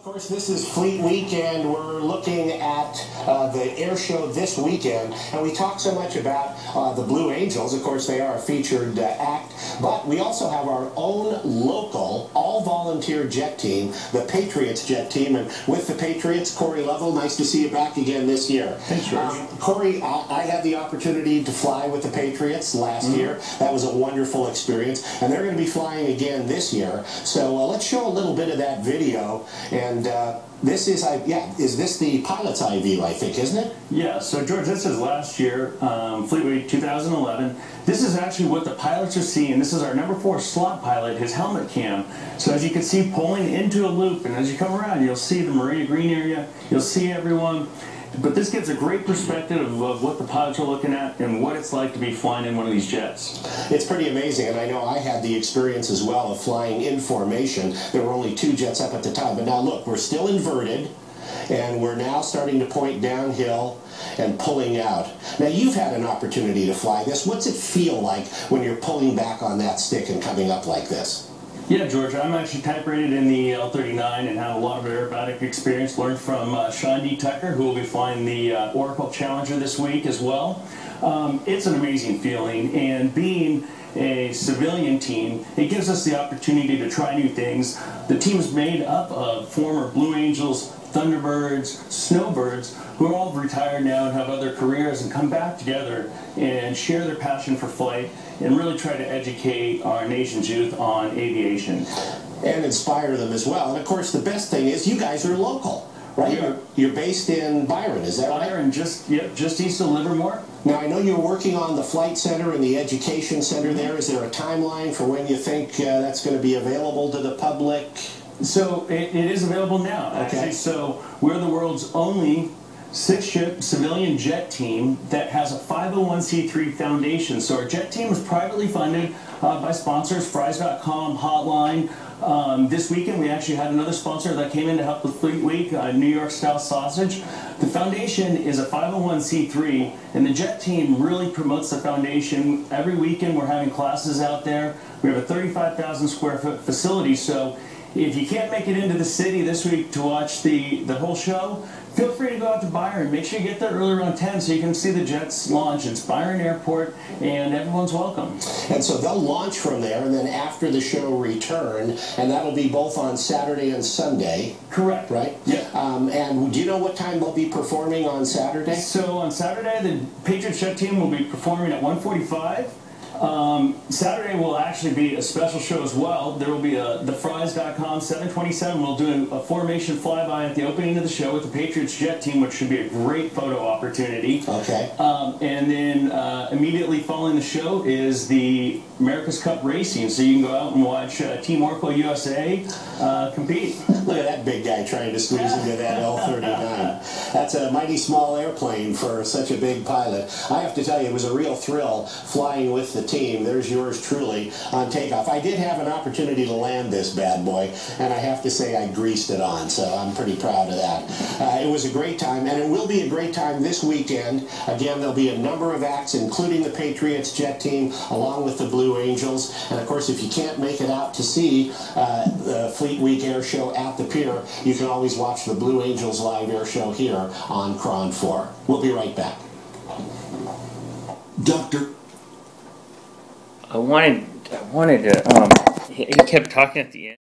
Of course, this is Fleet Week, and we're looking at uh, the air show this weekend. And we talk so much about uh, the Blue Angels. Of course, they are a featured uh, act, but we also have our own local, all volunteer jet team, the Patriots jet team. And with the Patriots, Cory Lovell, nice to see you back again this year. Thanks, George. Um, Cory, I, I had the opportunity to fly with the Patriots last Mm-hmm. year. That was a wonderful experience, and they're going to be flying again this year. So uh, let's show a little bit of that video. And uh, this is, I yeah, is this the pilot's eye view? I think, isn't it? Yeah, so George, this is last year, um, Fleet Week 2011. This is actually what the pilots are seeing. This is our number four slot pilot, his helmet cam. So as you can see, pulling into a loop, and as you come around, you'll see the Marina Green area, you'll see everyone. But this gives a great perspective of, what the pilots are looking at and what it's like to be flying in one of these jets. It's pretty amazing, and I know I had the experience as well of flying in formation. There were only two jets up at the time, but now look, we're still inverted, and we're now starting to point downhill and pulling out. Now you've had an opportunity to fly this. What's it feel like when you're pulling back on that stick and coming up like this? Yeah, George, I'm actually type rated in the L39 and have a lot of aerobatic experience. Learned from uh. Tucker, who will be flying the uh, Oracle Challenger this week as well. Um, it's an amazing feeling, and being a civilian team, it gives us the opportunity to try new things. The team is made up of former Blue Angels, Thunderbirds, Snowbirds, who are all retired now and have other careers and come back together and share their passion for flight and really try to educate our nation's youth on aviation. and inspire them as well. And of course, the best thing is you guys are local, right? You're, you're based in Byron, is that right? Byron, just yep, just east of Livermore. Now, I know you're working on the flight center and the education center there. Is there a timeline for when you think uh, that's going to be available to the public? So it, it is available now. Okay. So we're the world's only six-ship civilian jet team that has a 501c3 foundation. So our jet team is privately funded uh, by sponsors, Fries.com, Hotline. Um, this weekend we actually had another sponsor that came in to help with Fleet Week, uh, New York Style Sausage. The foundation is a 501c3, and the jet team really promotes the foundation. Every weekend we're having classes out there. We have a 35,000 square foot facility, so if you can't make it into the city this week to watch the, the whole show, feel free to go out to Byron. Make sure you get there early around 10 so you can see the jets launch. It's Byron Airport, and everyone's welcome. And so they'll launch from there, and then after the show, return, and that'll be both on Saturday and Sunday, Correct. right? Yeah. Um, and do you know what time they'll be performing on Saturday? So on Saturday, the Patriots jet team will be performing at 145. Um, Saturday will actually be a special show as well. There will be a thefries.com 727. We'll do a, formation flyby at the opening of the show with the Patriots jet team, which should be a great photo opportunity. Okay. Um, and then uh, immediately following the show is the America's Cup racing, so you can go out and watch uh, Team Oracle USA uh, compete. Look at that big guy trying to squeeze into that L-39. That's a mighty small airplane for such a big pilot. I have to tell you, it was a real thrill flying with the team. There's yours truly on takeoff. I did have an opportunity to land this bad boy, and I have to say I greased it on, so I'm pretty proud of that. Uh, it was a great time, and it will be a great time this weekend. Again, there'll be a number of acts, including the Patriots jet team, along with the Blue Angels. And of course, if you can't make it out to see uh, the Fleet Week Air Show at the pier, you can always watch the Blue Angels live air show here on KRON 4. We'll be right back. Doctor. I wanted, I wanted to. Um, he, he kept talking at the end.